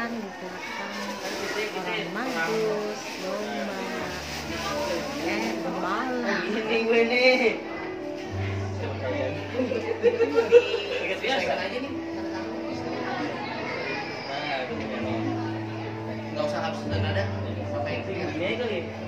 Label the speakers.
Speaker 1: makan gitu. di belakang orang magus domba eh gembala
Speaker 2: Ini gue
Speaker 3: Nggak usah habis ada. Apa.